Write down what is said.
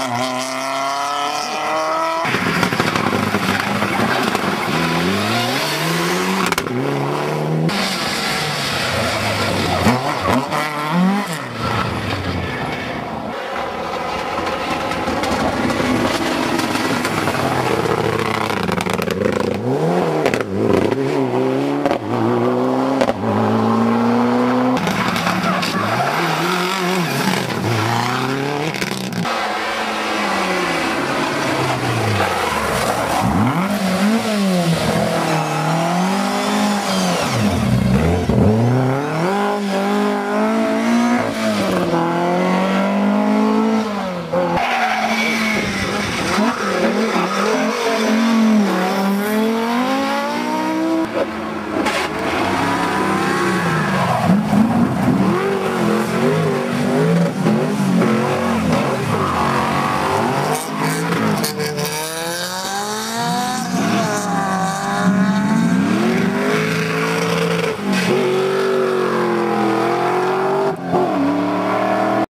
Uh-huh.